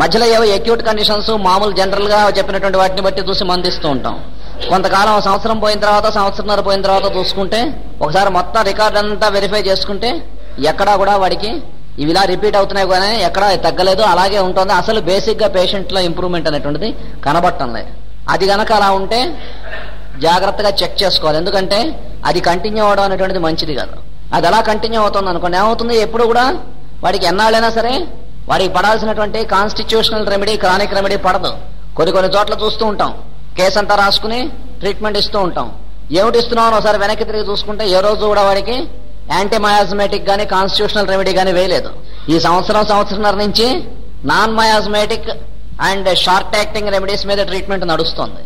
మధ్యలో ఏవో acute conditions మామూలు జనరల్గా చెప్పినటువంటి వాటిని బట్టి చూసి మందిస్తూ ఉంటాం. కొంతకాలం సంవత్సరం పోయిన తర్వాత సంవత్సరంన్నర పోయిన తర్వాత చూసుకుంటే ఒకసారి మొత్తం రికార్డ్ అంతా వెరిఫై చేసుకుంటే ఎక్కడా కూడా వాడికి ఇవి ఇలా రిపీట్ అవుతున్నాయి కానీ ఎక్కడా తగ్గలేదు అలాగే ఉంటుంది. అసలు బేసిక్గా పేషెంట్లో ఇంప్రూవ్మెంట్ అనేటువంటిది కనబడటం లేదు. అది గనక అలా ఉంటే జాగ్రత్తగా చెక్ చేసుకోవాలి. ఎందుకంటే అది కంటిన్యూ అవడం అనేటువంటిది మంచిది కాదు. అది ఎలా కంటిన్యూ అవుతుంది అనుకోండి. ఏమవుతుంది? ఎప్పుడు కూడా వాడికి ఎన్నాళ్ళైనా సరే వాడికి పడాల్సినటువంటి కాన్స్టిట్యూషనల్ రెమెడీ క్రానిక్ రెమెడీ పడదు. కొన్ని కొన్ని చోట్ల చూస్తూ ఉంటాం. కేసు అంతా రాసుకుని ట్రీట్మెంట్ ఇస్తూ ఉంటాం. ఏమిటి ఇస్తున్నామని ఒకసారి వెనక్కి తిరిగి చూసుకుంటే ఏ రోజు కూడా వాడికి యాంటీ కానీ గానీ కాన్స్టిట్యూషనల్ రెమెడీ గానీ వేయలేదు. ఈ సంవత్సరం సంవత్సరంన్నర నుంచి non miasmatic and short acting remedies మీద ట్రీట్మెంట్ నడుస్తుంది.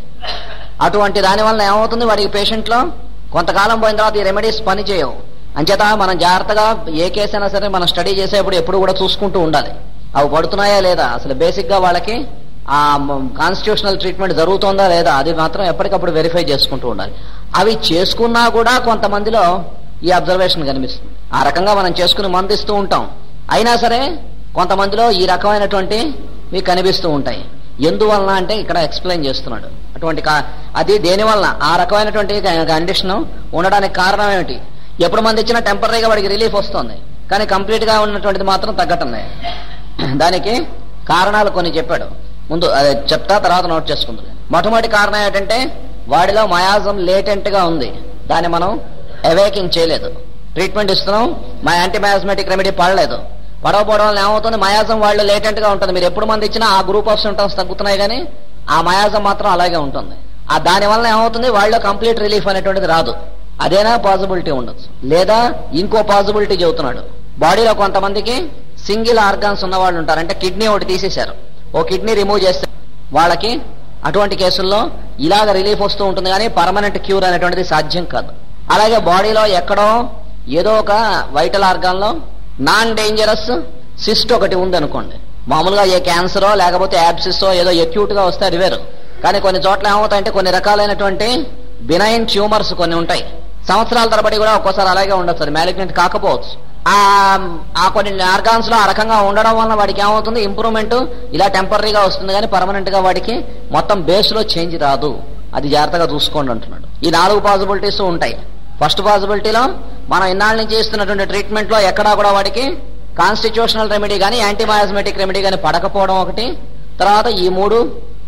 అటువంటి దాని వల్ల ఏమవుతుంది? వాడికి పేషెంట్లో కొంతకాలం పోయిన తర్వాత ఈ రెమెడీస్ పని చేయవు అంచేత మనం జాగ్రత్తగా ఏ కేసు అయినా సరే మనం స్టడీ చేసేప్పుడు ఎప్పుడు కూడా చూసుకుంటూ ఉండాలి. అవి పడుతున్నాయా లేదా? అసలు బేసిక్గా వాళ్ళకి ఆ కాన్స్టిట్యూషనల్ ట్రీట్మెంట్ జరుగుతుందా లేదా? అది మాత్రం ఎప్పటికప్పుడు వెరిఫై చేసుకుంటూ ఉండాలి. అవి చేసుకున్నా కూడా కొంతమందిలో ఈ అబ్జర్వేషన్ కనిపిస్తుంది. ఆ రకంగా మనం చేసుకుని మందిస్తూ ఉంటాం. అయినా సరే కొంతమందిలో ఈ రకమైనటువంటి మీకు కనిపిస్తూ ఉంటాయి. ఎందువలన అంటే ఇక్కడ ఎక్స్ప్లెయిన్ చేస్తున్నాడు. అటువంటి కా- అది దేనివలన? ఆ రకమైనటువంటి కండిషన్ ఉండడానికి కారణం ఏమిటి? ఎప్పుడు మంది ఇచ్చినా టెంపరీగా వాడికి రిలీఫ్ వస్తుంది. కానీ కంప్లీట్గా ఉన్నటువంటిది మాత్రం తగ్గటం లేదు. దానికి కారణాలు కొన్ని చెప్పాడు. ముందు అదే చెప్తా తర్వాత నోట్ చేసుకుంది మొట్టమొదటి కారణం ఏంటంటే వాడిలో మయాజం లేటెంట్గా ఉంది. దాన్ని మనం అవేకింగ్ చేయలేదు. ట్రీట్మెంట్ ఇస్తున్నాం మా యాంటీ మయాజ్మెటిక్ రెమెడీ పడలేదు. పడవపోవడం వల్ల ఏమవుతుంది? మయాజం వాళ్ళు లేటెంట్గా ఉంటుంది. మీరు ఎప్పుడు మంది ఇచ్చినా ఆ గ్రూప్ ఆఫ్ సిమ్టమ్స్ తగ్గుతున్నాయి కానీ ఆ మయాజం మాత్రం అలాగే ఉంటుంది. ఆ దాని వల్ల ఏమవుతుంది? వాళ్ళు కంప్లీట్ రిలీఫ్ అనేటువంటిది రాదు. అదేనా పాసిబిలిటీ ఉండదు లేదా ఇంకో పాసిబిలిటీ చెబుతున్నాడు. బాడీలో కొంతమందికి సింగిల్ ఆర్గాన్స్ ఉన్న వాళ్ళు ఉంటారు. అంటే కిడ్నీ ఒకటి తీసేశారు. ఓ కిడ్నీ రిమూవ్ చేస్తే వాళ్ళకి అటువంటి కేసుల్లో ఇలాగ రిలీఫ్ వస్తూ ఉంటుంది కానీ పర్మనెంట్ క్యూర్ అనేటువంటిది సాధ్యం కాదు. అలాగే బాడీలో ఎక్కడో ఏదో ఒక వైటల్ ఆర్గాన్లో నాన్ డేంజరస్ సిస్ట్ ఒకటి ఉంది అనుకోండి. మామూలుగా ఏ క్యాన్సరో లేకపోతే యాబ్సిస్సో ఏదో ఎక్యూట్గా వస్తే అది వేరు. కానీ కొన్ని చోట్ల ఏమవుతాయంటే కొన్ని రకాలైనటువంటి బినైన్ ట్యూమర్స్ కొన్ని ఉంటాయి. సంవత్సరాల తరబడి కూడా ఒక్కోసారి అలాగే ఉండొచ్చు. అది మ్యాలిగ్నెంట్ కాకపోవచ్చు. ఆ కొన్ని ఆర్గాన్స్లో ఆ రకంగా ఉండడం వల్ల వాడికి ఏమవుతుంది? ఇంప్రూవ్మెంట్ ఇలా టెంపరీగా వస్తుంది కానీ పర్మనెంట్గా వాడికి మొత్తం బేస్లో చేంజ్ రాదు. అది జాగ్రత్తగా చూసుకోండి అంటున్నాడు. ఈ నాలుగు పాసిబిలిటీస్ ఉంటాయి. ఫస్ట్ పాసిబిలిటీలో మనం ఇన్నాళ్ళ నుంచి ఇస్తున్నటువంటి ట్రీట్మెంట్లో ఎక్కడా కూడా వాడికి కాన్స్టిట్యూషనల్ రెమెడీ కానీ యాంటీబయాస్మెటిక్ రెమెడీ కానీ పడకపోవడం ఒకటి. తర్వాత ఈ మూడు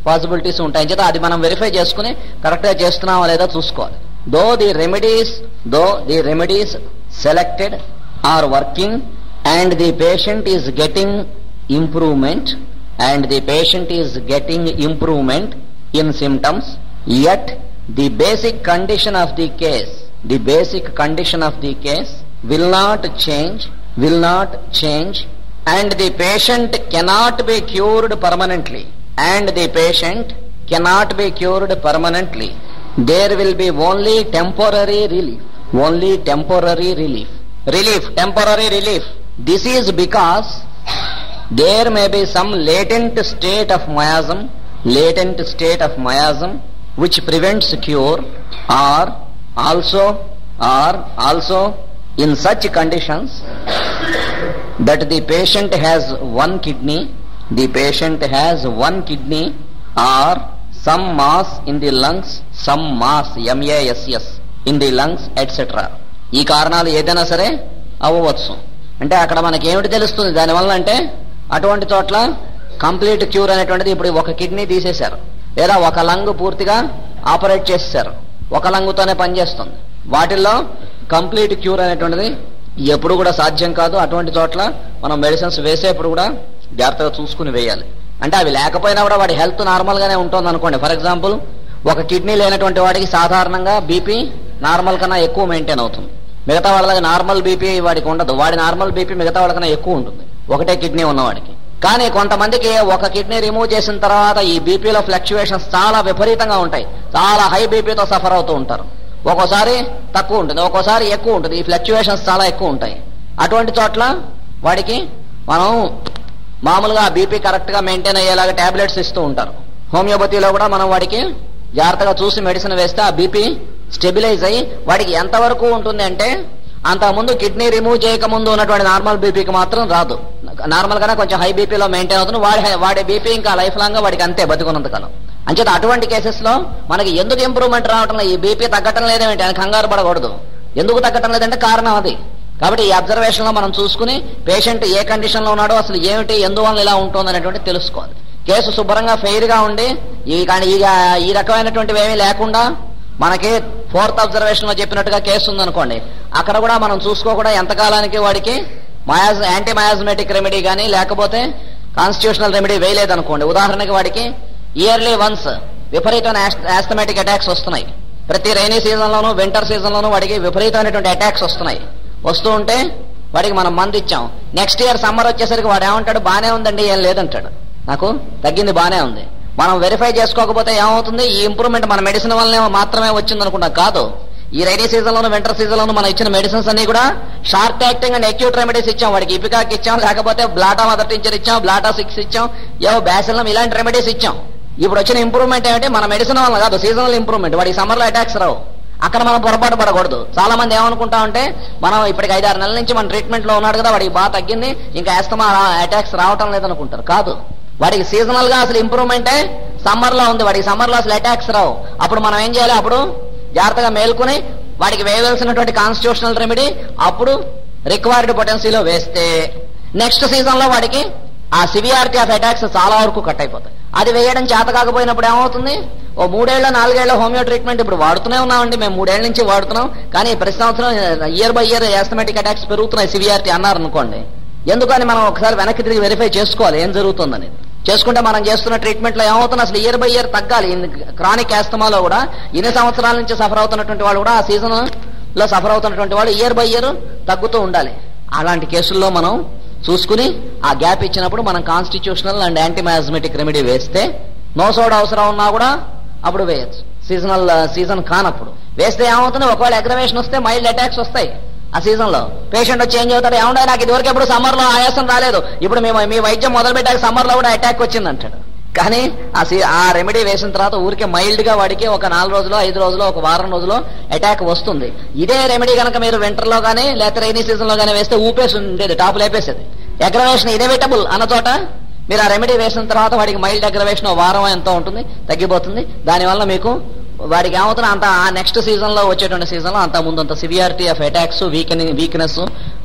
పాసిబిలిటీస్ ఉంటాయి. చేత అది మనం వెరిఫై చేసుకుని కరెక్ట్గా చేస్తున్నామా లేదా చూసుకోవాలి. Though the remedies though the remedies selected are working and the patient is getting improvement and the patient is getting improvement in symptoms yet the basic condition of the case the basic condition of the case will not change will not change and the patient cannot be cured permanently and the patient cannot be cured permanently. There will be only temporary relief only temporary relief relief temporary relief. This is because there may be some latent state of miasm latent state of miasm which prevents cure or also or also in such conditions that the patient has one kidney the patient has one kidney or some mass in the lungs some mass m a s s in the lungs etc ఈ కారణాలు ఏదైనా సరే అవ్వవచ్చు. అంటే అక్కడ మనకి ఏమిటి తెలుస్తుంది? దానివల్ల అంటే అటువంటి చోట్ల కంప్లీట్ క్యూర్ అనేటువంటిది ఇప్పుడు ఒక కిడ్నీ తీసేశారు. లేదా ఒక లంగ్ పూర్తిగా ఆపరేట్ చేసేశారు. ఒక లంగుతోనే పనిచేస్తుంది. వాటిల్లో కంప్లీట్ క్యూర్ అనేటువంటిది ఎప్పుడు కూడా సాధ్యం కాదు. అటువంటి చోట్ల మనం మెడిసిన్స్ వేసేప్పుడు కూడా జాగ్రత్తగా చూసుకుని వేయాలి. అంటే అవి లేకపోయినా కూడా వాడి హెల్త్ నార్మల్ గానే ఉంటుంది అనుకోండి ఫర్ ఎగ్జాంపుల్ ఒక కిడ్నీ లేనటువంటి వాడికి సాధారణంగా బీపీ నార్మల్ కన్నా ఎక్కువ మెయింటైన్ అవుతుంది. మిగతా వాళ్ళకి నార్మల్ బీపీ వాడికి ఉండదు. వాడి నార్మల్ బీపీ మిగతా వాళ్ళకన్నా ఎక్కువ ఉంటుంది. ఒకటే కిడ్నీ ఉన్నవాడికి కానీ కొంతమందికి ఒక కిడ్నీ రిమూవ్ చేసిన తర్వాత ఈ బీపీలో ఫ్లక్చువేషన్స్ చాలా విపరీతంగా ఉంటాయి. చాలా హై బీపీతో సఫర్ అవుతూ ఉంటారు. ఒక్కోసారి తక్కువ ఉంటుంది. ఒక్కోసారి ఎక్కువ ఉంటుంది. ఈ ఫ్లక్చువేషన్స్ చాలా ఎక్కువ ఉంటాయి. అటువంటి చోట్ల వాడికి మనం మామూలుగా బీపీ కరెక్ట్గా మెయింటైన్ అయ్యేలాగా టాబ్లెట్స్ ఇస్తూ ఉంటారు. హోమియోపతిలో కూడా మనం వాడికి జాగ్రత్తగా చూసి మెడిసిన్ వేస్తే ఆ బీపీ స్టెబిలైజ్ అయ్యి వాడికి ఎంతవరకు ఉంటుంది అంటే అంతకుముందు కిడ్నీ రిమూవ్ చేయకముందు ఉన్నటువంటి నార్మల్ బీపీకి మాత్రం రాదు. నార్మల్ గానే కొంచెం హై బీపీలో మెయింటైన్ అవుతుంది. వాడి హై- వాడి బీపీ ఇంకా లైఫ్ లాంగ్గా వాడికి అంతే బతుకున్నంత కాలం అంచేత అటువంటి కేసెస్లో మనకి ఎందుకు ఇంప్రూవ్మెంట్ రావటం లేదు? ఈ బీపీ తగ్గటం లేదేమిటి అని కంగారు పడకూడదు. ఎందుకు తగ్గటం లేదంటే కారణం అది. కాబట్టి ఈ అబ్జర్వేషన్లో మనం చూసుకుని పేషెంట్ ఏ కండిషన్లో ఉన్నాడో అసలు ఏమిటి ఎందువల్ల ఇలా ఉంటుంది అనేటువంటి తెలుసుకోవాలి. కేసు శుభ్రంగా ఫెయిర్గా ఉండి ఈ కానీ ఈ ఈ రకమైనటువంటివి ఏమీ లేకుండా మనకి ఫోర్త్ అబ్జర్వేషన్లో చెప్పినట్టుగా కేసు ఉందనుకోండి అక్కడ కూడా మనం చూసుకోకుండా ఎంతకాలానికి వాడికి మయాజ్ యాంటీ మయాజ్మెటిక్ రెమెడీ కానీ లేకపోతే కాన్స్టిట్యూషనల్ రెమెడీ వేయలేదనుకోండి. ఉదాహరణకి వాడికి ఇయర్లీ వన్స్ విపరీతమైన యాస్థమెటిక్ అటాక్స్ వస్తున్నాయి. ప్రతి రైనీ సీజన్లోనూ వింటర్ సీజన్లోనూ వాడికి విపరీతమైనటువంటి అటాక్స్ వస్తున్నాయి. వస్తూ ఉంటే వాడికి మనం మందు ఇచ్చాం. నెక్స్ట్ ఇయర్ సమ్మర్ వచ్చేసరికి వాడు ఏమంటాడు? బానే ఉందండి ఏం లేదంటాడు. నాకు తగ్గింది బానే ఉంది. మనం వెరిఫై చేసుకోకపోతే ఏమవుతుంది? ఈ ఇంప్రూవ్మెంట్ మన మెడిసిన్ వల్లనే మాత్రమే వచ్చింది అనుకుంటాం కాదు. ఈ రైనీ సీజన్ లోను వింటర్ సీజన్ లోను మనం ఇచ్చిన మెడిసిన్స్ అన్ని కూడా short acting and acute remedies ఇచ్చాం. వాడికి ఇపికాక్ ఇచ్చాం లేకపోతే బ్లాటా మదర్ టీచర్ ఇచ్చాం బ్లాటా సిక్స్ ఇచ్చాం ఏవో బ్యాసిలం ఇలాంటి రెమెడీస్ ఇచ్చాం. ఇప్పుడు వచ్చిన ఇంప్రూవ్మెంట్ ఏమిటి? మన మెడిసిన్ వల్ల కాదు సీజనల్ ఇంప్రూవ్మెంట్ వాడికి సమ్మర్లో అటాక్స్ రావు. అక్కడ మనం పొరపాటు పడకూడదు. చాలా మంది ఏమనుకుంటా ఉంటే మనం ఇప్పటికి ఐదారు నెలల నుంచి మన ట్రీట్మెంట్లో ఉన్నాడు కదా వాడికి బాగా తగ్గింది ఇంకా ఆస్తమా అటాక్స్ రావటం లేదనుకుంటారు. కాదు. వాడికి సీజనల్గా అసలు ఇంప్రూవ్మెంటే సమ్మర్లో ఉంది. వాడికి సమ్మర్లో అసలు అటాక్స్ రావు. అప్పుడు మనం ఏం చేయాలి? అప్పుడు జాగ్రత్తగా మేల్కొని వాడికి వేయవలసినటువంటి కాన్స్టిట్యూషనల్ రెమెడీ అప్పుడు రిక్వైర్డ్ పొటెన్సీలో వేస్తే నెక్స్ట్ సీజన్లో వాడికి ఆ సివియారిటీ ఆఫ్ అటాక్స్ చాలా వరకు కట్ అయిపోతాయి. అది వేయడం చేత కాకపోయినప్పుడు ఏమవుతుంది? ఓ మూడేళ్ళ నాలుగేళ్ళ హోమియో ట్రీట్మెంట్ ఇప్పుడు వాడుతూనే ఉన్నామండి. మేము మూడేళ్ళ నుంచి వాడుతున్నాం. కానీ ప్రతి సంవత్సరం year by year asthmatic attacks పెరుగుతున్నాయి సివియారిటీ అన్నారు అనుకోండి. ఎందుకని మనం ఒకసారి వెనక్కి తిరిగి వెరిఫై చేసుకోవాలి ఏం జరుగుతుందని. చేసుకుంటే మనం చేస్తున్న ట్రీట్మెంట్లో ఏమవుతుంది? అసలు ఇయర్ బై ఇయర్ తగ్గాలి. క్రానిక్ యాస్తమాలో కూడా ఎన్ని సంవత్సరాల నుంచి సఫర్ అవుతున్నటువంటి వాళ్ళు కూడా ఆ సీజన్లో సఫర్ అవుతున్నటువంటి వాళ్ళు ఇయర్ బై ఇయర్ తగ్గుతూ ఉండాలి. అలాంటి కేసుల్లో మనం చూసుకుని ఆ గ్యాప్ ఇచ్చినప్పుడు మనం కాన్స్టిట్యూషనల్ అండ్ యాంటీమయాజ్మెటిక్ రెమెడీ వేస్తే నో సోడా అవసరం ఉన్నా కూడా అప్పుడు వేయచ్చు. సీజనల్ సీజన్ కానప్పుడు. వేస్తే ఏమవుతుంది? ఒకవేళ అగ్రవేషన్ వస్తే మైల్డ్ అటాక్స్ వస్తాయి. ఆ సీజన్లో. పేషెంట్ వచ్చి ఏం చెబుతాడు నాకు ఇదివరకు ఎప్పుడు సమ్మర్లో ఆయాసం రాలేదు. ఇప్పుడు మేము మీ వైద్యం మొదలు పెట్టాక సమ్మర్లో కూడా అటాక్ వచ్చింది అంటాడు కానీ ఆ సీ- ఆ రెమెడీ వేసిన తర్వాత ఊరికే మైల్డ్గా వాడికి ఒక నాలుగు రోజులు ఐదు రోజులు ఒక వారం రోజులు అటాక్ వస్తుంది. ఇదే రెమెడీ కనుక మీరు వింటర్లో కానీ లేకపోతే రైనీ సీజన్లో కానీ వేస్తే ఊపేసి ఉండేది టాప్ లేపేసేది. అగ్రవేషన్ ఇన్ఎవిటబుల్ అన్న చోట మీరు ఆ రెమెడీ వేసిన తర్వాత వాడికి మైల్డ్ అగ్రవేషన్ వారం ఎంతో ఉంటుంది తగ్గిపోతుంది. దానివల్ల మీకు వారికి ఏమవుతున్నా అంత ఆ నెక్స్ట్ సీజన్లో వచ్చేటువంటి సీజన్లో అంత ముందు అంత severity of attacks weakening weakness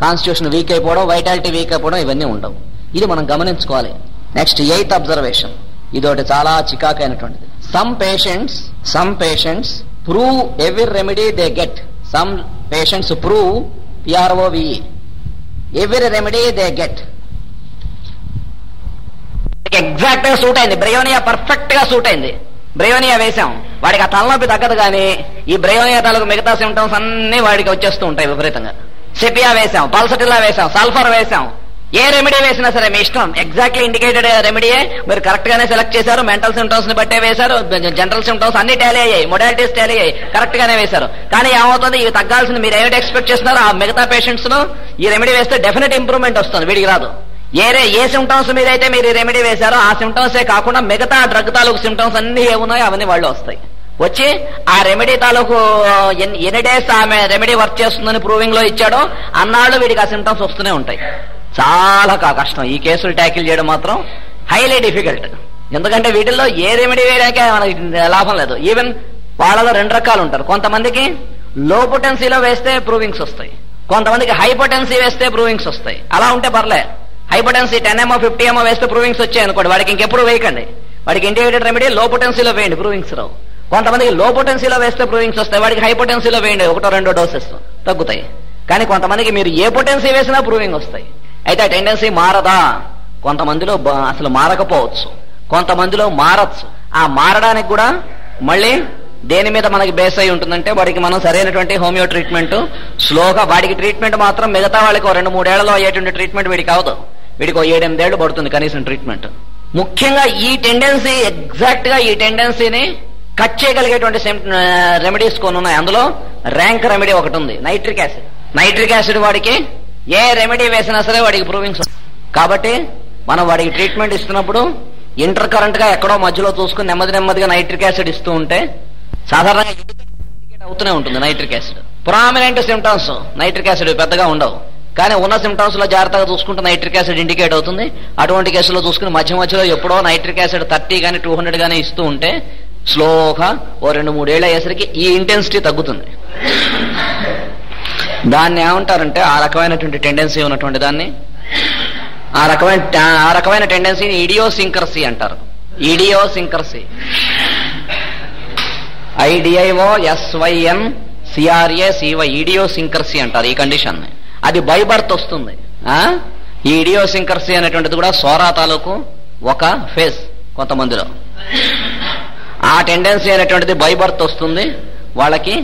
constitution weak అయిపోవడం వైటాలిటీ వీక్ అయిపోవడం ఇవన్నీ ఉండవు. ఇది మనం గమనించుకోవాలి. నెక్స్ట్ ఎయిత్ అబ్జర్వేషన్ ఇదొకటి చాలా చికాకైనటువంటిది some patients some patients prove every remedy they get some patients prove P R O V every remedy they get ఎగ్జాక్ట్గా సూట్ అయింది. బ్రయోనియా పర్ఫెక్ట్గా సూట్ అయింది. బ్రయోనియా వేశాం. వాడికి ఆ తలనొప్పి తగ్గదు కానీ ఈ బ్రయోనియా తాలూకు మిగతా సిమ్టమ్స్ అన్ని వాడికి వచ్చేస్తూ ఉంటాయి విపరీతంగా. సెపియా వేశాం పల్సటిలా వేశాం సల్ఫర్ వేశాం. ఏ రెమెడీ వేసినా సరే మీ ఇష్టం. ఎగ్జాక్ట్లీ ఇండికేటెడ్ రెమెడీయే మీరు కరెక్ట్ గానే సెలెక్ట్ చేశారు మెంటల్ సిమ్టమ్స్ని బట్టే వేశారు జనరల్ సిమ్టమ్స్ అన్ని టాలీ అయ్యాయి మొడాలిటీస్ టాలీ అయ్యాయి కరెక్ట్ గానే వేశారు. కానీ ఏమవుతుంది? ఇవి తగ్గాల్సింది మీరు ఏమిటి ఎక్స్పెక్ట్ చేస్తున్నారో ఆ మిగతా పేషెంట్స్ను ఈ రెమెడీ వేస్తే డెఫినెట్ ఇంప్రూవ్మెంట్ వస్తుంది వీడికి రాదు. ఏ ఏ సిమ్టమ్స్ మీద అయితే మీరు రెమెడీ వేశారో ఆ సిమ్టమ్సే కాకుండా మిగతా డ్రగ్ తాలూకు సిమ్టమ్స్ అన్ని ఏమున్నాయో అవన్నీ వాళ్ళు వస్తాయి. వచ్చి ఆ రెమెడీ తాలూకు ఎన్ని- డేస్ ఆమె రెమెడీ వర్క్ చేస్తుందని ప్రూవింగ్లో ఇచ్చాడో అన్నాళ్ళు వీడికి ఆ సిమ్టమ్స్ వస్తూనే ఉంటాయి. చాలా కష్టం. ఈ కేసులు ట్యాకిల్ చేయడం మాత్రం హైలీ డిఫికల్ట్ ఎందుకంటే వీటిల్లో ఏ రెమెడీ వేయడానికే మనకి లాభం లేదు. ఈవెన్ వాళ్ళలో రెండు రకాలు ఉంటారు. కొంతమందికి లో పొటెన్సీలో వేస్తే ప్రూవింగ్స్ వస్తాయి. కొంతమందికి హై పొటెన్సీ వేస్తే ప్రూవింగ్స్ వస్తాయి. అలా ఉంటే పర్లేదు హైపొటెన్సీ టెన్ ఏమో ఫిఫ్టీ ఎంఓ వేస్తే ప్రూవింగ్స్ వచ్చాయి అనుకోండి. వాడికి ఇంకెప్పుడు వేయకండి. వాడికి ఇంటిగ్రేటెడ్ రెమెడీ లో పొటెన్సీలో వేయండి ప్రూవింగ్స్ రావు. కొంతమందికి లో పొటెన్సీలో వేస్తే ప్రూవింగ్స్ వస్తాయి వాడికి హై పొటెన్సీలో వేయండి ఒకటో రెండో డోసెస్ తగ్గుతాయి. కానీ కొంతమందికి మీరు ఏ పొటెన్సీ వేసినా ప్రూవింగ్ వస్తాయి. అయితే ఆ టెండెన్సీ మారదా? కొంతమందిలో అసలు మారకపోవచ్చు. కొంతమందిలో మారచ్చు. ఆ మారడానికి కూడా మళ్ళీ దేని మీద మనకి బేస్ అయి ఉంటుందంటే వాడికి మనం సరైనటువంటి హోమియో ట్రీట్మెంట్ స్లోగా వాడికి ట్రీట్మెంట్ మాత్రం మిగతా వాళ్ళకి రెండు మూడేళ్ళలో అయ్యేటువంటి ట్రీట్మెంట్ వీడికి అవదు వీడికి ఓ ఏడెనిమిదేళ్ళు పడుతుంది కనీసం ట్రీట్మెంట్ ముఖ్యంగా ఈ టెండెన్సీ ఎగ్జాక్ట్గా ఈ టెండెన్సీని కట్ చేయగలిగేటువంటి రెమెడీస్ కొన్ని ఉన్నాయి. అందులో ర్యాంక్ రెమెడీ ఒకటి ఉంది. నైట్రిక్ యాసిడ్ నైట్రిక్ యాసిడ్ వాడికి ఏ రెమెడీ వేసినా సరే వాడికి ప్రూవింగ్స్ కాబట్టి మనం వాడికి ట్రీట్మెంట్ ఇస్తున్నప్పుడు ఇంటర్ కరెంట్గా ఎక్కడో మధ్యలో చూసుకుని నెమ్మది నెమ్మదిగా నైట్రిక్ యాసిడ్ ఇస్తూ ఉంటే సాధారణంగా అవుతూనే ఉంటుంది nitric acid prominent symptoms nitric acid పెద్దగా ఉండవు. కానీ ఉన్న సిమ్టమ్స్లో జాగ్రత్తగా చూసుకుంటే నైట్రిక్ యాసిడ్ ఇండికేట్ అవుతుంది. అటువంటి కేసులో చూసుకుని మధ్య మధ్యలో ఎప్పుడో నైట్రిక్ యాసిడ్ థర్టీ కానీ టూ హండ్రెడ్ కానీ ఇస్తూ ఉంటే స్లోగా ఓ రెండు మూడేళ్ళు అయ్యేసరికి ఈ ఇంటెన్సిటీ తగ్గుతుంది. దాన్ని ఏమంటారంటే ఆ రకమైనటువంటి టెండెన్సీ ఉన్నటువంటి దాన్ని ఆ రకమైన ఆ రకమైన టెండెన్సీని ఇడియోసింకర్సీ అంటారు. Idiosyncrasy I D I O S Y N C R A C Y idiosyncrasy అంటారు ఈ కండిషన్ని అది బై బర్త్ వస్తుంది ఈ ఇడియోసింకర్సీ అనేటువంటిది కూడా సోరా తాలూకు ఒక ఫేస్ కొంతమందిలో. ఆ టెండెన్సీ అనేటువంటిది బై బర్త్ వస్తుంది. వాళ్ళకి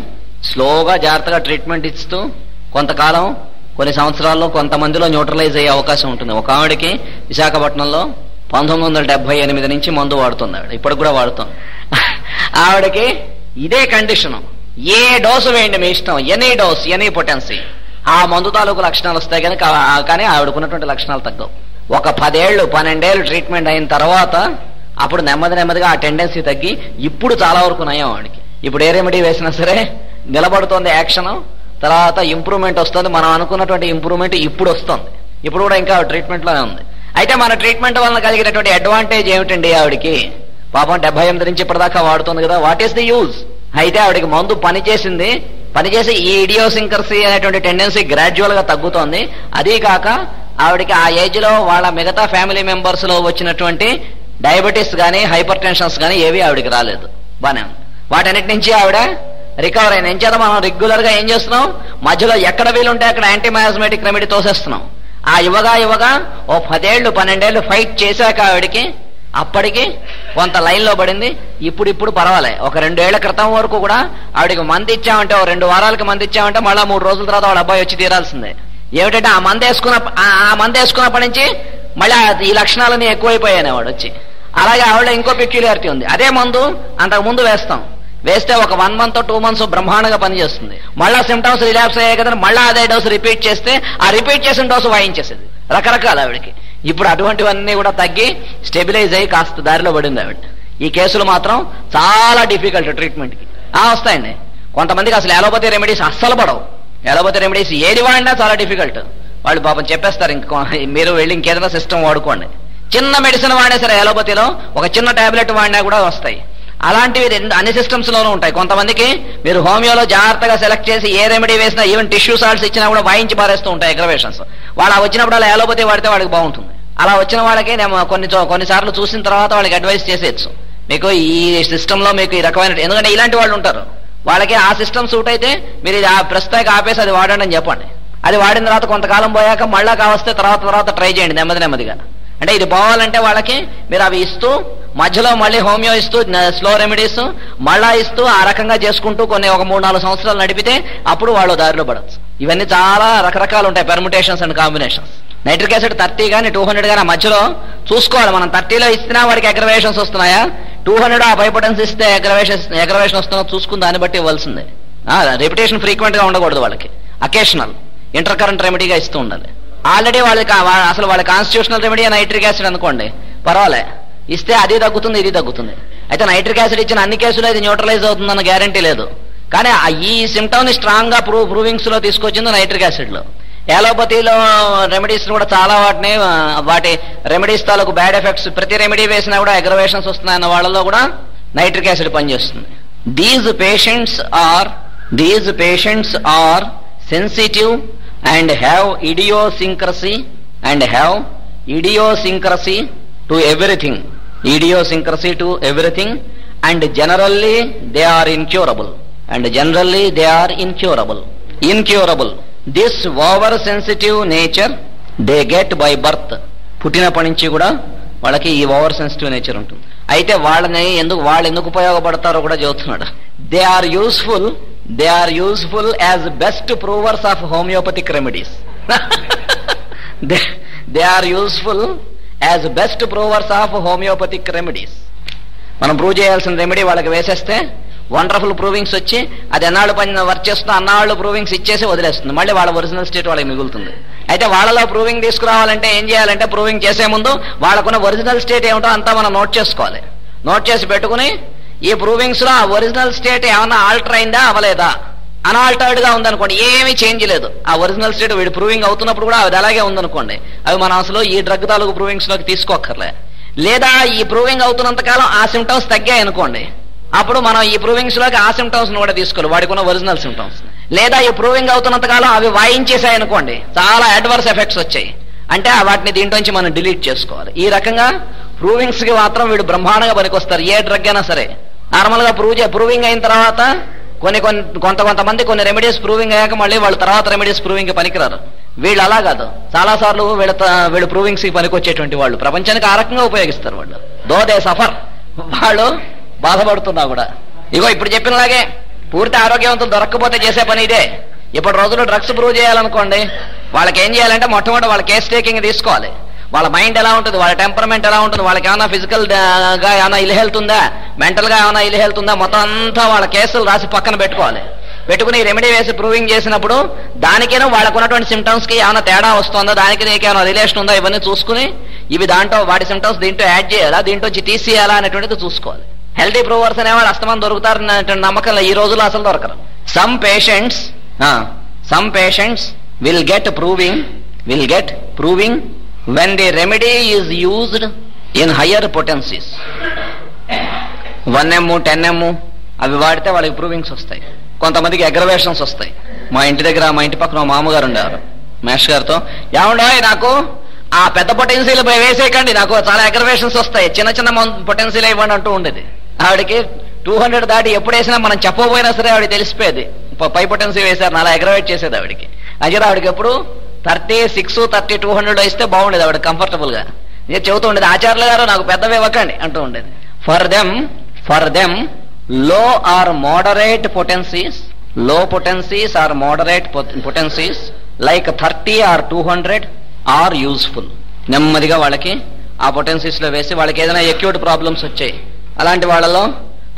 స్లోగా జాగ్రత్తగా ట్రీట్మెంట్ ఇస్తూ కొంతకాలం కొన్ని సంవత్సరాల్లో కొంతమందిలో న్యూట్రలైజ్ అయ్యే అవకాశం ఉంటుంది. ఒక ఆవిడకి విశాఖపట్నంలో పంతొమ్మిది వందల డెబ్బై ఎనిమిది నుంచి మందు వాడుతుంది ఆవిడ ఇప్పుడు కూడా వాడుతాం. ఆవిడకి ఇదే కండిషన్. ఏ డోసు వేయండి మీ ఇష్టం. Any dose any potency. ఆ మందు తాలూకు లక్షణాలు వస్తాయి కానీ కానీ ఆవిడకున్నటువంటి లక్షణాలు తగ్గవు. ఒక పదేళ్ళు పన్నెండేళ్ళు ట్రీట్మెంట్ అయిన తర్వాత అప్పుడు నెమ్మది నెమ్మదిగా ఆ టెండెన్సీ తగ్గి ఇప్పుడు చాలా వరకు నయం ఆవిడకి. ఇప్పుడు ఏ రెమెడీ వేసినా సరే నిలబడుతోంది యాక్షన్ తర్వాత ఇంప్రూవ్మెంట్ వస్తుంది. మనం అనుకున్నటువంటి ఇంప్రూవ్మెంట్ ఇప్పుడు వస్తుంది. ఇప్పుడు కూడా ఇంకా ట్రీట్మెంట్లోనే ఉంది. అయితే మన ట్రీట్మెంట్ వలన కలిగినటువంటి అడ్వాంటేజ్ ఏమిటండి ఆవిడకి? పాపం డెబ్బై ఎనిమిది నుంచి ఇప్పటిదాకా వాడుతుంది కదా. వాట్ ఈస్ ది యూజ్ అయితే ఆవిడకి మందు పనిచేసింది పనిచేసి ఈ ఇడియోసింకర్సీ అనేటువంటి టెండెన్సీ గ్రాడ్యువల్గా తగ్గుతోంది. అదీ కాక ఆవిడకి ఆ ఏజ్లో వాళ్ళ మిగతా ఫ్యామిలీ మెంబర్స్లో వచ్చినటువంటి డయాబెటీస్ కానీ హైపర్ టెన్షన్స్ కానీ ఏవి ఆవిడకి రాలేదు. బానే వాటన్నిటి నుంచి ఆవిడ రికవర్ అయిన ఎంచేత మనం రెగ్యులర్గా ఏం చేస్తున్నాం? మధ్యలో ఎక్కడ వీలుంటే అక్కడ యాంటీమయాస్మెటిక్ రెమెడీ తోసేస్తున్నాం. ఆ యువగా యువగా ఓ పదేళ్ళు పన్నెండేళ్ళు ఫైట్ చేశాక ఆవిడకి అప్పటికి కొంత లైన్లో పడింది. ఇప్పుడు ఇప్పుడు పర్వాలే. ఒక రెండేళ్ళ క్రితం వరకు కూడా ఆవిడకి మంది ఇచ్చామంటే ఓ రెండు వారాలకి మంది ఇచ్చామంటే మళ్ళా మూడు రోజుల తర్వాత వాళ్ళ అబ్బాయి వచ్చి తీరాల్సిందే. ఏమిటంటే ఆ మంది వేసుకున్న ఆ- మంది వేసుకున్నప్పటి నుంచి మళ్ళీ ఈ లక్షణాలన్నీ ఎక్కువైపోయాయి వాడు వచ్చి. అలాగే ఆవిడ ఇంకో పెక్యులారిటీ ఉంది. అదే మందు అంతకు ముందు వేస్తాం. వేస్తే ఒక వన్ మంత్ టూ మంత్స్ బ్రహ్మాండంగా పనిచేస్తుంది. మళ్ళా సిమ్టమ్స్ రిలాప్స్ అయ్యాయి కదా మళ్ళా అదే డోసు రిపీట్ చేస్తే ఆ రిపీట్ చేసిన డోసు వాయించేసేది. రకరకాల ఆవిడకి. ఇప్పుడు అటువంటివన్నీ కూడా తగ్గి స్టెబిలైజ్ అయ్యి కాస్త దారిలో పడింది ఆవిడ. ఈ కేసులు మాత్రం చాలా డిఫికల్ట్ ట్రీట్మెంట్కి. ఆ వస్తాయండి. కొంతమందికి అసలు ఎలోపతి రెమెడీస్ అస్సలు పడవు. ఎలోపతి రెమెడీస్ ఏది వాడినా చాలా డిఫికల్ట్ వాళ్ళు పాపం చెప్పేస్తారు ఇంకో మీరు వెళ్ళి ఇంకేదైనా సిస్టమ్ వాడుకోండి. చిన్న మెడిసిన్ వాడినా సరే ఎలోపతిలో ఒక చిన్న టాబ్లెట్ వాడినా కూడా వస్తాయి. అలాంటివి రెండు అన్ని సిస్టమ్స్ లోనూ ఉంటాయి. కొంతమందికి మీరు హోమియోలో జాగ్రత్తగా సెలెక్ట్ చేసి ఏ రెమెడీ వేసినా ఈవెన్ టిష్యూ సాల్ట్స్ ఇచ్చినా కూడా వాయించి పారేస్తూ ఉంటాయి అగ్రవేషన్స్ వాళ్ళు వచ్చినప్పుడు అలా ఎలోపతి వాడితే వాడికి బాగుంటుంది. అలా వచ్చిన వాళ్ళకి నేను కొన్ని కొన్నిసార్లు చూసిన తర్వాత వాళ్ళకి అడ్వైస్ చేసేయచ్చు. మీకు ఈ సిస్టంలో మీకు ఈ రకమైన ఎందుకంటే ఇలాంటి వాళ్ళు ఉంటారు. వాళ్ళకి ఆ సిస్టమ్ సూట్ అయితే మీరు ఇది ఆ ప్రస్తుతానికి ఆపేసి అది వాడండి అని చెప్పండి. అది వాడిన తర్వాత కొంతకాలం పోయాక మళ్ళా కావస్తే తర్వాత తర్వాత ట్రై చేయండి నెమ్మది నెమ్మదిగా. అంటే ఇది పోవాలంటే వాళ్ళకి మీరు అవి ఇస్తూ మధ్యలో మళ్ళీ హోమియో ఇస్తూ స్లో రెమెడీస్ మళ్ళా ఇస్తూ ఆ రకంగా చేసుకుంటూ కొన్ని ఒక మూడు నాలుగు సంవత్సరాలు నడిపితే అప్పుడు వాళ్ళు దారిలో పడవచ్చు ఇవన్నీ చాలా రకరకాలు ఉంటాయి permutations and combinations nitric acid thirty కానీ టూ హండ్రెడ్ కానీ మధ్యలో చూసుకోవాలి. మనం థర్టీలో ఇస్తున్నా వాడికి అగ్రవేషన్స్ వస్తున్నాయా? టూ హండ్రెడ్ ఆ పైపటెన్స్ ఇస్తే అగ్రవేషన్ అగ్రవేషన్ వస్తున్నా చూసుకుని దాన్ని బట్టి ఇవ్వాల్సిందే. రెప్యుటేషన్ ఫ్రీక్వెంట్గా ఉండకూడదు వాళ్ళకి. అకేషనల్ ఇంటర్ కరెంట్ రెమెడీగా ఇస్తూ ఉండాలి. ఆల్రెడీ వాళ్ళకి అసలు వాళ్ళ కాన్స్టిట్యూషనల్ రెమెడీ నైట్రిక్ యాసిడ్ అనుకోండి. పర్వాలే. ఇస్తే అది తగ్గుతుంది ఇది తగ్గుతుంది. అయితే నైట్రిక్ యాసిడ్ ఇచ్చిన అన్ని కేసులు ఇది న్యూట్రలైజ్ అవుతుందన్న గ్యారంటీ లేదు. కానీ ఈ సిమ్టమ్ని స్ట్రాంగ్గా ప్రూవింగ్స్లో తీసుకొచ్చింది నైట్రిక్ యాసిడ్లో రెమెడీస్ కూడా చాలా వాటిని వాటి రెమెడీస్ తాలూకు బ్యాడ్ ఎఫెక్ట్స్ ప్రతి రెమెడీ వేసినా కూడా అగ్రవేషన్స్ వస్తున్నాయన్న వాళ్ళలో కూడా నైట్రిక్ యాసిడ్ పనిచేస్తుంది. These patients are these patients are sensitive and have idiosyncrasy and have idiosyncrasy to everything idiosyncrasy to everything and generally they are incurable and generally they are incurable incurable this over sensitive nature they get by birth పుట్టినప్పటి నుంచి కూడా వాళ్ళకి ఈ over sensitive nature ఉంటుంది. అయితే వాళ్ళని ఎందుకు వాళ్ళు ఎందుకు ఉపయోగపడతారో కూడా చెబుతున్నాడు they are useful they are useful as best provers of homeopathic remedies they are useful as best provers of homeopathic remedies మనం ప్రూవ్ చేయాల్సిన రెమెడీ వాళ్ళకి వేసేస్తే వండర్ఫుల్ ప్రూవింగ్స్ వచ్చి అది ఎన్నాళ్ళు పని వర్క్ చేస్తుందో అన్నాళ్ళు ప్రూవింగ్స్ ఇచ్చేసి వదిలేస్తుంది. మళ్ళీ వాళ్ళ ఒరిజినల్ స్టేట్ వాళ్ళకి మిగులుతుంది. అయితే వాళ్ళలో ప్రూవింగ్ తీసుకురావాలంటే ఏం చేయాలంటే ప్రూవింగ్ చేసే ముందు వాళ్ళకున్న ఒరిజినల్ స్టేట్ ఏమిటో అంతా మనం నోట్ చేసుకోవాలి. నోట్ చేసి పెట్టుకుని ఈ ప్రూవింగ్స్లో ఆ ఒరిజినల్ స్టేట్ ఏమన్నా ఆల్టర్ అయిందా అవలేదా అనాల్టర్డ్గా ఉందనుకోండి ఏమీ చేంజ్ లేదు. ఆ ఒరిజినల్ స్టేట్ వీడు ప్రూవింగ్ అవుతున్నప్పుడు కూడా అది అలాగే ఉందనుకోండి. అవి మన అసలు ఈ డ్రగ్ తాలూకు ప్రూవింగ్స్లోకి తీసుకోక్కర్లే. లేదా ఈ ప్రూవింగ్ అవుతున్నంత కాలం ఆ సిమ్టమ్స్ తగ్గాయి అనుకోండి అప్పుడు మనం ఈ ప్రూవింగ్స్లోకి ఆ సిమ్టమ్స్ కూడా తీసుకోవాలి. వాడికి ఉన్న ఒరిజినల్ సిమ్టమ్స్ లేదా ఈ ప్రూవింగ్ అవుతున్నంత కాలం అవి వాయించేసాయి అనుకోండి చాలా అడ్వర్స్ ఎఫెక్ట్స్ వచ్చాయి. అంటే వాటిని వాటిని దీంట్లోంచి మనం డిలీట్ చేసుకోవాలి. ఈ రకంగా ప్రూవింగ్స్కి మాత్రం వీడు బ్రహ్మాండంగా పనికొస్తారు. ఏ డ్రగ్ అయినా సరే. నార్మల్గా ప్రూవ్ ప్రూవింగ్ అయిన తర్వాత కొన్ని కొన్ని కొంత కొంతమంది కొన్ని రెమెడీస్ ప్రూవింగ్ అయ్యాక మళ్ళీ వాళ్ళ తర్వాత రెమెడీస్ ప్రూవింగ్ పనికిరారు. వీళ్ళు అలా కాదు. చాలా సార్లు వీళ్ళ వీళ్ళు ప్రూవింగ్స్కి పనికొచ్చేటువంటి వాళ్ళు. ప్రపంచానికి ఆ రకంగా ఉపయోగిస్తారు వాళ్ళు. Though they suffer. వాళ్ళు బాధపడుతున్నా కూడా. ఇగో ఇప్పుడు చెప్పినలాగే పూర్తి ఆరోగ్యవంతులు దొరక్కపోతే చేసే పని ఇదే. ఇప్పుడు రోజుల్లో డ్రగ్స్ ప్రూవ్ చేయాలనుకోండి వాళ్ళకి ఏం చేయాలంటే మొట్టమొదటి వాళ్ళ కేస్ టేకింగ్ తీసుకోవాలి. వాళ్ళ మైండ్ ఎలా ఉంటుంది? వాళ్ళ టెంపర్మెంట్ ఎలా ఉంటుంది? వాళ్ళకి ఏమైనా ఫిజికల్గా ఏమైనా ఇల్ హెల్త్ ఉందా? మెంటల్గా ఏమైనా ఇల్ హెల్త్ ఉందా? మొత్తం అంతా వాళ్ళ కేసులు రాసి పక్కన పెట్టుకోవాలి. పెట్టుకుని రెమెడీ వేసి ప్రూవింగ్ చేసినప్పుడు దానికేనో వాళ్ళకు ఉన్నటువంటి సిమ్టమ్స్కి ఏమైనా తేడా వస్తుందా? దానికి నీకేమైనా రిలేషన్ ఉందా? ఇవన్నీ చూసుకుని ఇవి దాంట్లో వాడి సిమ్టమ్స్ దీంట్లో యాడ్ చేయాలా? దీంట్లో తీసేయాలా అనేటువంటిది చూసుకోవాలి. హెల్తీ ప్రూవర్స్ అనేవాళ్ళు అస్తమానం దొరుకుతారు అనేటువంటి నమ్మకం ఈ రోజుల్లో అసలు దొరకరు. Some patients some patients will get proving will get proving when the remedy is used in higher potencies one M ten M అవి వాడితే వాళ్ళకి ప్రూవింగ్స్ వస్తాయి. కొంతమందికి అగ్రవేషన్స్ వస్తాయి. మా ఇంటి దగ్గర మా ఇంటి పక్కన మామగారు ఉండేవారు మేష్ గారితో ఏమండో నాకు ఆ పెద్ద పొటెన్సీలు వేసేయకండి. నాకు చాలా అగ్రవేషన్స్ వస్తాయి. చిన్న చిన్న పొటెన్సీలు ఇవ్వండి అంటూ ఉండేది. ఆవిడకి టూ హండ్రెడ్ దాటి ఎప్పుడు వేసినా మనం చెప్పబోయినా సరే ఆవిడ తెలిసిపోయేది. పై పొటెన్సీ వేశారు. నాలా అగ్రవేట్ చేసేది ఆవిడకి. అయితే ఆవిడకి ఎప్పుడు? Thirty six thirty two hundred ఇస్తే బాగుండేది ఆవిడ కంఫర్టబుల్గా నేను చెబుతూ ఉండేది ఆచార్యుల గారు నాకు పెద్దవి ఇవ్వకండి అంటూ ఉండేది. ఫర్ దెమ్ ఫర్ దెమ్లో or moderate పొటెన్సీస్లో potencies are moderate potencies like thirty or two hundred are useful. నెమ్మదిగా వాళ్ళకి ఆ పొటెన్సీస్లో వేసి వాళ్ళకి ఏదైనా ఎక్యూట్ ప్రాబ్లమ్స్ వచ్చాయి. అలాంటి వాళ్ళలో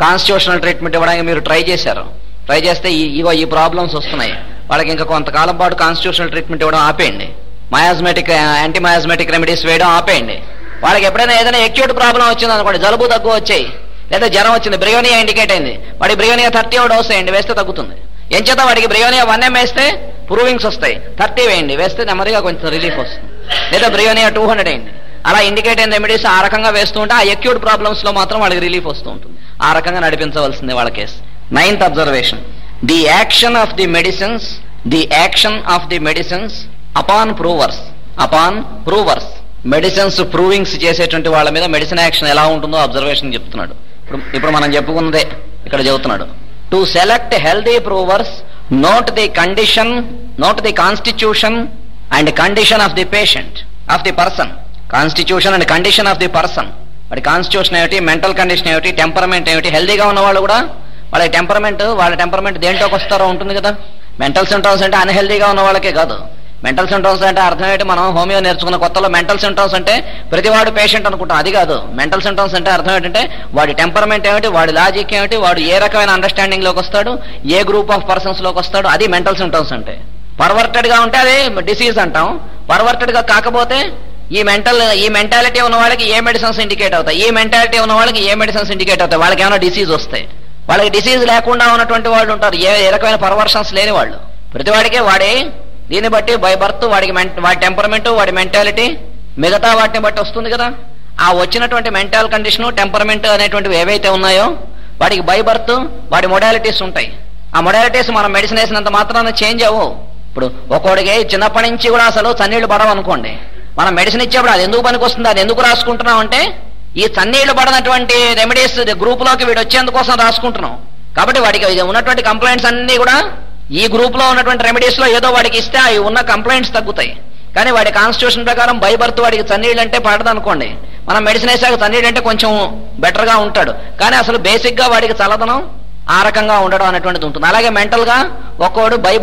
కాన్స్టిట్యూషనల్ ట్రీట్మెంట్ ఇవ్వడానికి మీరు ట్రై చేశారు. ట్రై చేస్తే ఇవో ఇగో ఈ ప్రాబ్లమ్స్ వస్తున్నాయి. వాళ్ళకి ఇంకా కొంతకాలం పాటు కాన్స్టిట్యూషనల్ ట్రీట్మెంట్ ఇవ్వడం ఆపేయండి. మయాజ్మెటిక్ యాంటీ మయాజ్మెటిక్ రెమెడీస్ వేయడం ఆపేయండి. వాళ్ళకి ఎప్పుడైనా ఏదైనా ఎక్యూట్ ప్రాబ్లం వచ్చింది అనుకోండి జలుబు దగ్గు వచ్చాయి లేదా జ్వరం వచ్చింది బ్రియోనియా ఇండికేట్ అయింది వాడి బ్రియోనియా థర్టీ డోస్ వేయండి వేస్తే తగ్గుతుంది. ఎంచేత వాడికి బ్రియోనియా వన్ ఎం వేస్తే ప్రూవింగ్స్ వస్తాయి. థర్టీ వేయండి వేస్తే నెమ్మదిగా కొంచెం రిలీఫ్ వస్తుంది. లేదా బ్రియోనియా టూ హండ్రెడ్ అయింది అలా ఇండికేట్ అయిన రెమెడీస్ ఆ రకంగా వేస్తూ ఉంటే ఆ ఎక్యూట్ ప్రాబ్లమ్స్లో మాత్రం వాళ్ళకి రిలీఫ్ వస్తూ ఉంటుంది. ఆ రకంగా నడిపించవలసింది వాళ్ళ case ninth observation the action of the medicines the action of the medicines upon provers upon provers medicines provings చేసేటువంటి వాళ్ళ మీద మెడిసిన్ యాక్షన్ ఎలా ఉంటుందో అబ్జర్వేషన్ చెప్తున్నాడు. ఇప్పుడు ఇప్పుడు మనం చెప్పుకున్నదే ఇక్కడ చెబుతున్నాడు. To select healthy provers note the condition note the constitution and condition of the patient of the person constitution and condition of the person వాడి కాన్స్టిట్యూషన్ ఏమిటి? మెంటల్ కండిషన్ ఏమిటి? టెంపరమెంట్ ఏమిటి? హెల్దీగా ఉన్న వాళ్ళు కూడా వాళ్ళ టెంపర్మెంట్ వాళ్ళ టెంపర్మెంట్ దేంట్లోకి వస్తారో ఉంటుంది కదా. మెంటల్ సింటమ్స్ అంటే అన్హెల్దీగా ఉన్న వాళ్ళకే కాదు. మెంటల్ సింటమ్స్ అంటే అర్థం ఏంటి? మనం హోమియో నేర్చుకున్న కొత్తలో మెంటల్ సింటమ్స్ అంటే ప్రతివాడు పేషెంట్ అనుకుంటాం. అది కాదు. మెంటల్ సింటమ్స్ అంటే అర్థం ఏంటంటే వాడి టెంపర్మెంట్ ఏమిటి? వాడి లాజిక్ ఏమిటి? వాడు ఏ రకమైన అండర్స్టాండింగ్లోకి వస్తాడు? ఏ గ్రూప్ ఆఫ్ పర్సన్స్లోకి వస్తాడు? అది మెంటల్ సింటమ్స్ అంటే. పర్వర్టెడ్గా ఉంటే అది డిసీజ్ అంటాం. పర్వర్టెడ్గా కాకపోతే ఈ మెంటల్ ఈ మెంటాలిటీ ఉన్న వాళ్ళకి ఏ మెడిసిన్స్ ఇండికేట్ అవుతాయి? ఈ మెంటాలిటీ ఉన్న వాళ్ళకి ఏ మెడిసిన్స్ ఇండికేట్ అవుతాయి? వాళ్ళకి ఏమైనా డిసీజ్ వస్తాయి వాళ్ళకి డిసీజ్ లేకుండా ఉన్నటువంటి వాళ్ళు ఉంటారు. ఏ రకమైన పర్వర్షన్స్ లేని వాళ్ళు. ప్రతివాడికే వాడే దీన్ని బట్టి బై బర్త్ వాడికి వాడి టెంపర్మెంట్ వాడి మెంటాలిటీ మిగతా వాటిని బట్టి వస్తుంది కదా. ఆ వచ్చినటువంటి మెంటల్ కండిషను టెంపర్మెంట్ అనేటువంటివి ఏవైతే ఉన్నాయో వాడికి బై బర్త్ వాడి మొడాలిటీస్ ఉంటాయి. ఆ మొడాలిటీస్ మనం మెడిసిన్ వేసినంత మాత్రాన చేంజ్ అవ్వవు. ఇప్పుడు ఒక్కోడికి చిన్నప్పటి నుంచి కూడా అసలు చన్నీళ్ళు పడవు అనుకోండి మనం మెడిసిన్ ఇచ్చేప్పుడు అది ఎందుకు పనికి వస్తుంది అది ఎందుకు రాసుకుంటున్నాం అంటే ఈ చన్నీళ్ళు పడినటువంటి రెమెడీస్ గ్రూప్లోకి వీడు వచ్చేందుకోసం రాసుకుంటున్నాం. కాబట్టి వాడికి ఇది ఉన్నటువంటి కంప్లైంట్స్ అన్ని కూడా ఈ గ్రూప్లో ఉన్నటువంటి రెమెడీస్లో ఏదో వాడికి ఇస్తే అవి ఉన్న కంప్లైంట్స్ తగ్గుతాయి. కానీ వాడి కాన్స్టిట్యూషన్ ప్రకారం బైబర్త్ వాడికి చన్నీళ్ళు అంటే పడదు అనుకోండి. మనం మెడిసిన్ వేసాక చన్నీళ్ళు అంటే కొంచెం బెటర్గా ఉంటాడు. కానీ అసలు బేసిక్గా వాడికి చల్లదనం ఆ రకంగా ఉండడం అనేటువంటిది ఉంటుంది. అలాగే మెంటల్గా ఒక్కోడు బై